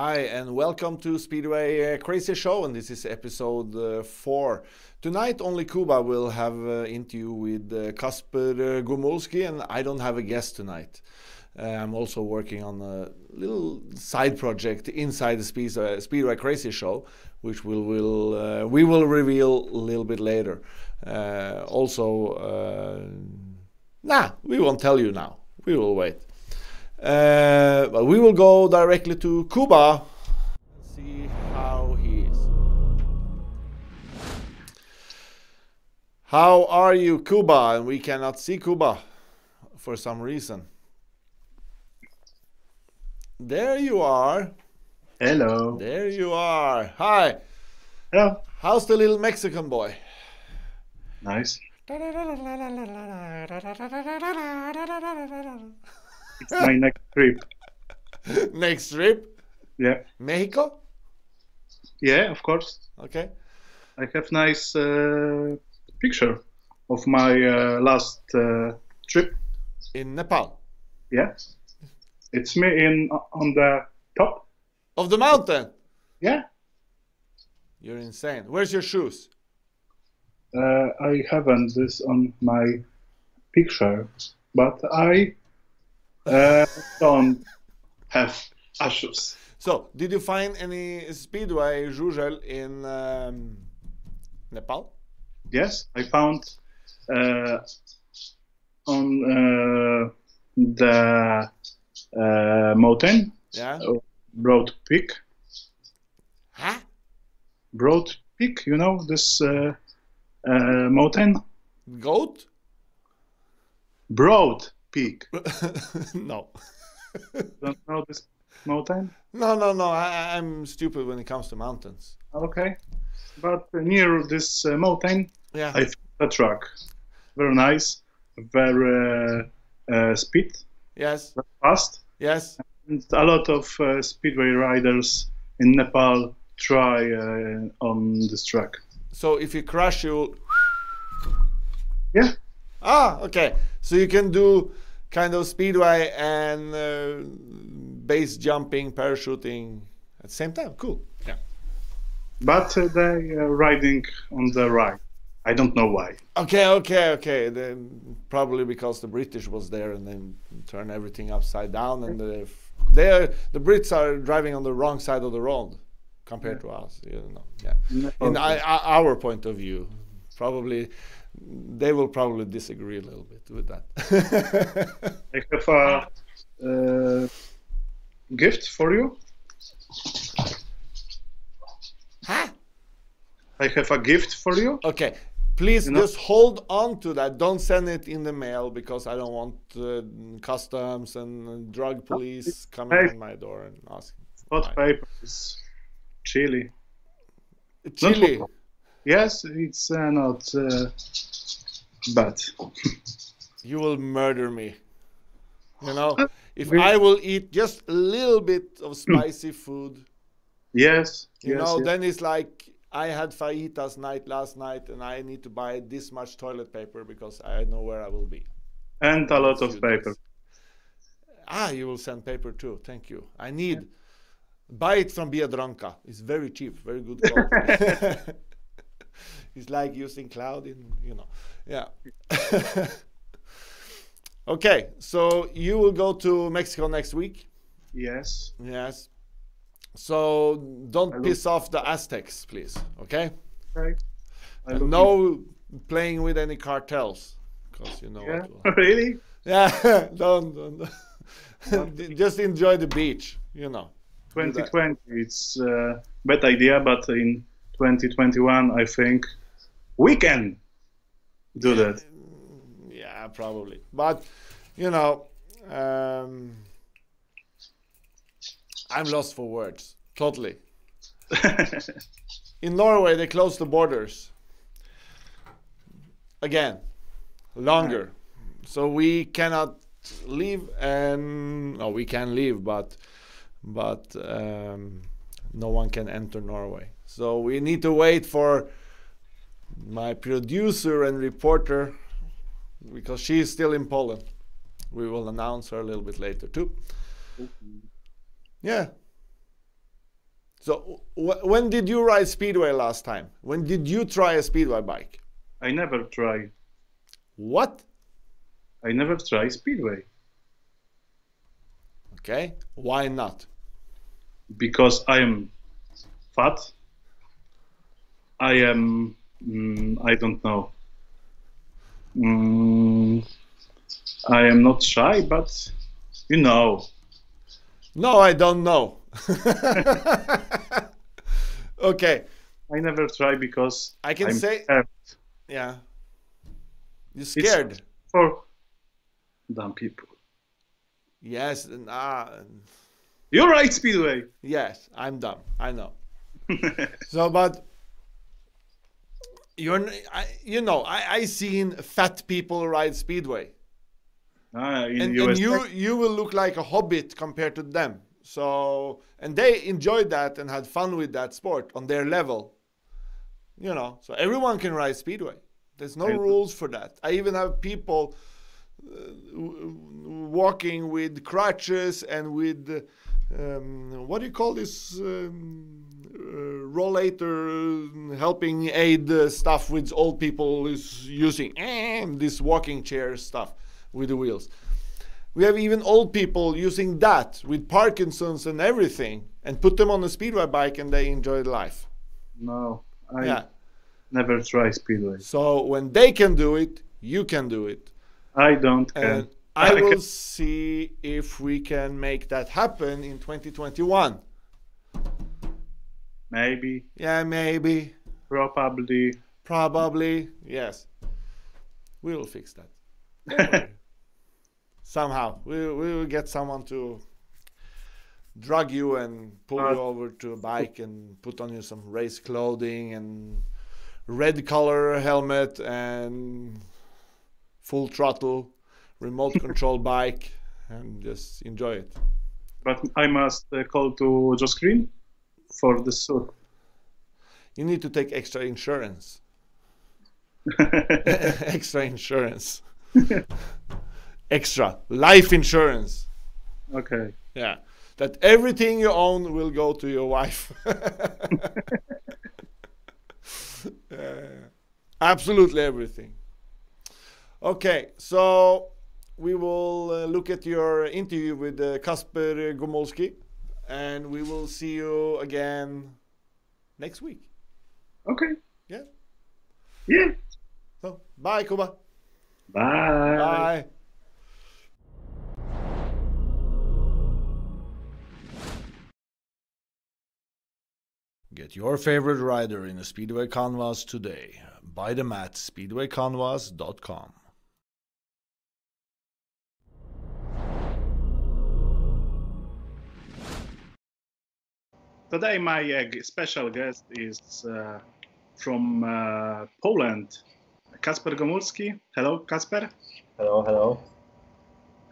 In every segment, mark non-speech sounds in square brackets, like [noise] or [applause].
Hi, and welcome to Speedway uh, Crazy Show, and this is episode uh, four. Tonight, only Kuba will have an interview with uh, Kacper uh, Gomolski, and I don't have a guest tonight. Uh, I'm also working on a little side project inside the Speed, uh, Speedway Crazy Show, which we'll, will uh, we will reveal a little bit later. Uh, also, uh, nah, we won't tell you now. We will wait. Uh, but we will go directly to Kuba. See how he is. How are you, Kuba? And we cannot see Kuba for some reason. There you are. Hello. There you are. Hi. Hello. How's the little Mexican boy? Nice. It's my next trip. [laughs] Next trip, Yeah. Mexico. Yeah, of course. Okay. I have nice uh, picture of my uh, last uh, trip. In Nepal. Yeah. It's me in on the top. Of the mountain. Yeah. You're insane. Where's your shoes? Uh, I haven't this on my picture, but I uh, don't have issues. So, did you find any speedway żużel in um, Nepal? Yes, I found uh, on uh, the uh, mountain, Yeah. uh, Broad Peak. Huh? Broad Peak, you know this uh, uh, mountain? Goat? Broad Peak. [laughs] no. Don't know this mountain? No, no, no. I, I'm stupid when it comes to mountains. Okay. But near this uh, mountain, Yeah. I found a truck. Very nice, very uh, uh, speed, yes. very fast. Yes. And a lot of uh, speedway riders in Nepal try uh, on this track. So if you crash, you. Yeah, Ah, okay. So you can do kind of speedway and uh, base jumping, parachuting at the same time. Cool. Yeah. but uh, they are riding on the right. I don't know why. Okay, okay, okay. Then probably because the British was there and then turn everything upside down, and the they are, the Brits are driving on the wrong side of the road compared to us. You know, yeah. In I, I, our point of view, probably they will probably disagree a little bit with that. [laughs] I have a uh, gift for you. huh? I have a gift for you. Okay. Please You know- just hold on to that. Don't send it in the mail because I don't want uh, customs and drug police coming Hey. on my door and asking. Hot papers, chili. Chile. Yes, it's uh, not uh, bad. you will murder me. You know, if we- I will eat just a little bit of spicy food, Yes, you yes, know, yes. then it's like I had fajitas night last night and I need to buy this much toilet paper because I know where I will be. and a lot of days. paper. Ah, you will send paper too. Thank you. I need. Buy it from Biedronka. It's very cheap, very good [laughs] quality. [laughs] [laughs] it's like using cloud in, you know. Yeah. [laughs] okay, so you will go to Mexico next week. Yes. Yes. So don't piss off the Aztecs, please. Okay. And no playing with any cartels, because you know. Yeah. [laughs] really? Yeah. don't. don't. Just enjoy the beach. You know. 2020, it's a bad idea, but in 2021, I think we can do that. Yeah, probably. But you know, um, I'm lost for words. Totally. [laughs] In Norway, they closed the borders again, longer. So we cannot leave, and no, we can leave, but but um, no one can enter Norway. So we need to wait for my producer and reporter because she is still in Poland. We will announce her a little bit later too. Yeah. So wh- when did you ride speedway last time? When did you try a speedway bike? I never try. What? I never try speedway Okay. Why not? Because I am fat. I am. Mm, I don't know. Mm, I am not shy, but you know. No, I don't know. [laughs] okay. I never try because I can I'm say- scared Yeah. You scared? It's for dumb people. Yes. and, ah, You ride speedway. yes. I'm dumb. I know. [laughs] So, but you're, n- I, you know, I I seen fat people ride speedway, ah, in and, USA. and you you will look like a hobbit compared to them. So, and they enjoyed that and had fun with that sport on their level. You know, so everyone can ride speedway. There's no I- rules for that. I even have people uh, w- w- walking with crutches and with uh, um, what do you call this um, uh, rollator uh, helping aid uh, stuff with old people is using this walking chair stuff with the wheels. We have even old people using that with Parkinson's and everything, and put them on a speedway bike and they enjoy life. no, I Yeah. never try speedway. So when they can do it, you can do it. I don't can. And I will see if we can make that happen in 2021. Maybe, Yeah, maybe, probably. probably, yes. We will fix that. [laughs] Somehow, we, we will get someone to drug you and pull Uh, you over to a bike and put on you some race clothing and red color helmet and full throttle remote [laughs] control bike and just enjoy it. But I must uh, call to Joe for the suit. You need to take extra insurance. [laughs] [laughs] extra insurance. extra life insurance. okay. Yeah. That everything you own will go to your wife. Uh, absolutely everything. Okay, so we will uh, look at your interview with uh, Kacper Gomolski and we will see you again next week. Okay. Yeah. Yeah. So, bye, Kuba. Bye. Bye. Get your favorite rider in a Speedway Canvas today. Buy them at speedwaycanvas.com. Today my uh, special guest is uh, from uh, Poland, Kacper Gomolski. Hello, Kacper. Hello, hello.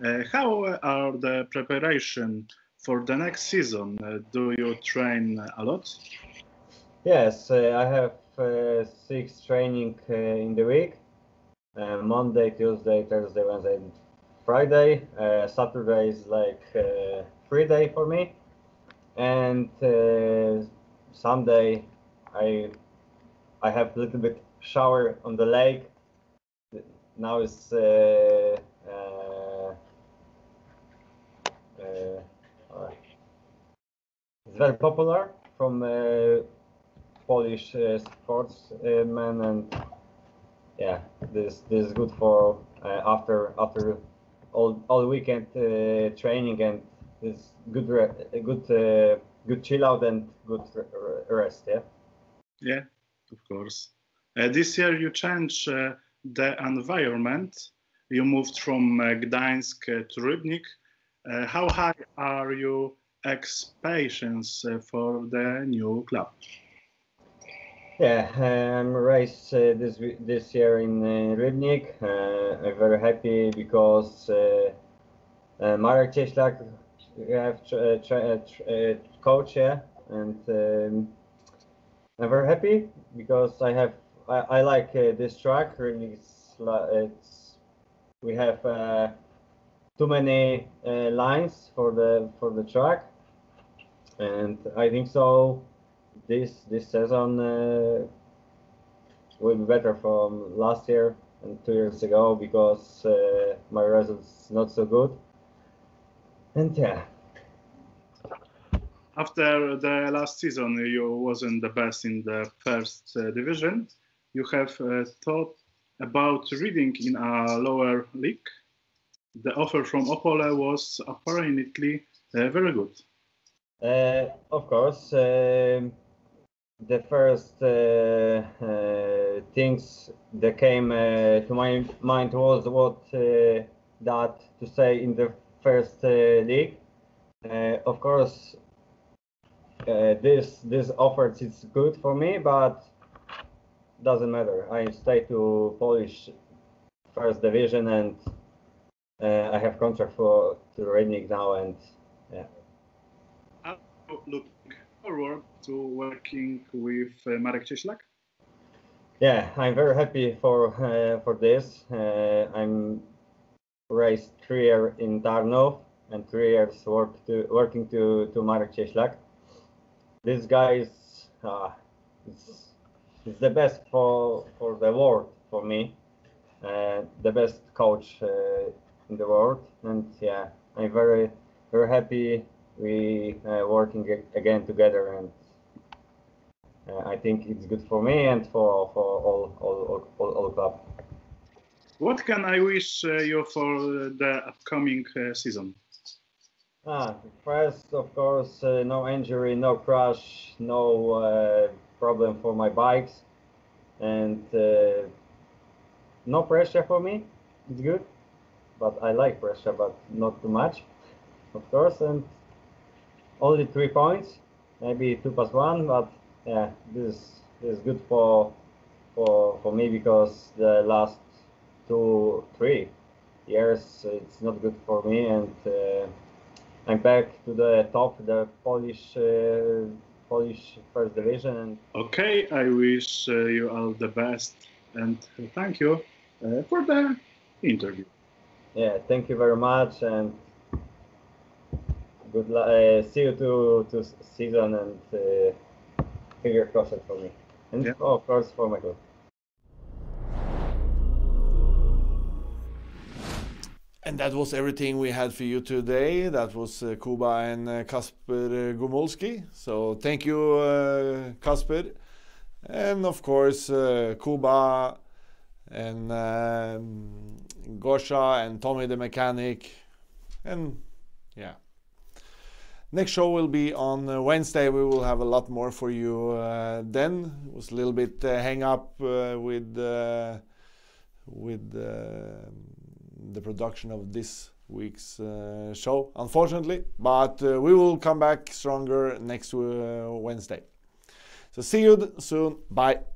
Uh, how are the preparation for the next season? Uh, do you train a lot? Yes, uh, I have uh, six training uh, in the week. Monday, Tuesday, Thursday, Wednesday, Friday. Uh, Saturday is like uh, free day for me, and uh, Sunday I I have a little bit shower on the lake. Now it's uh, uh, uh, it's very popular from uh, Polish uh, sportsmen, and yeah, this this is good for uh, after after all all weekend uh, training and this good re- good uh, good chill out and good re- rest. Yeah. Yeah, of course. Uh, this year you changed uh, the environment. You moved from uh, Gdańsk uh, to Rybnik. Uh, how high are your expectations uh, for the new club? Yeah, I'm raised uh, this this year in uh, Rybnik. Uh, I'm very happy because uh, uh, Marek Cieślak we have tra- tra- tra- uh, coach here, and um, I'm very happy because I have I, I like uh, this track. Really, it's, it's we have uh, too many uh, lines for the for the track, and I think so. This this season uh, will be better from last year and two years ago because uh, my results not so good. And yeah. After the last season, you wasn't the best in the first uh, division. You have uh, thought about reading in a lower league. The offer from Opole was apparently uh, very good. Uh, of course, um, the first uh, uh, things that came uh, to my mind was what uh, that to say in the first league. of course, this this offer is good for me, but doesn't matter. I stay to Polish first division and uh, I have contract for to Rybnik now and yeah. How look forward to working with uh, Marek Cieślak? Yeah, I'm very happy for uh, for this. Uh, I'm raised three years in Tarnów and three years work to, working to to Marek Cieślak. This guy is uh, it's, it's the best for for the world for me. Uh, the best coach uh, in the world, and yeah, I'm very very happy we uh, working again together and uh, I think it's good for me and for for all all all, all club. What can I wish uh, you for the upcoming uh, season? Ah, first, of course, uh, no injury, no crash, no uh, problem for my bikes, and no pressure for me. It's good, but I like pressure, but not too much, of course, and only three points, maybe two plus one, but yeah, this, this is good for for for me because the last two three years it's not good for me and uh, I'm back to the top, the Polish uh, Polish first division. Okay, I wish uh, you all the best and thank you uh, for the interview. Yeah, thank you very much and good luck. Uh, see you to to season and uh, finger crossed for me, and yeah. oh, of course for my club. And that was everything we had for you today. That was uh, Kuba and uh, Kacper uh, Gomolski. So thank you, uh, Kacper. And of course, uh, Kuba and um, Gosha and Tommy the mechanic. And yeah. Next show will be on uh, Wednesday. We will have a lot more for you uh, then. It was a little bit hang up with with uh, the production of this week's uh, show, unfortunately. But uh, we will come back stronger next uh, Wednesday. So see you soon. Bye.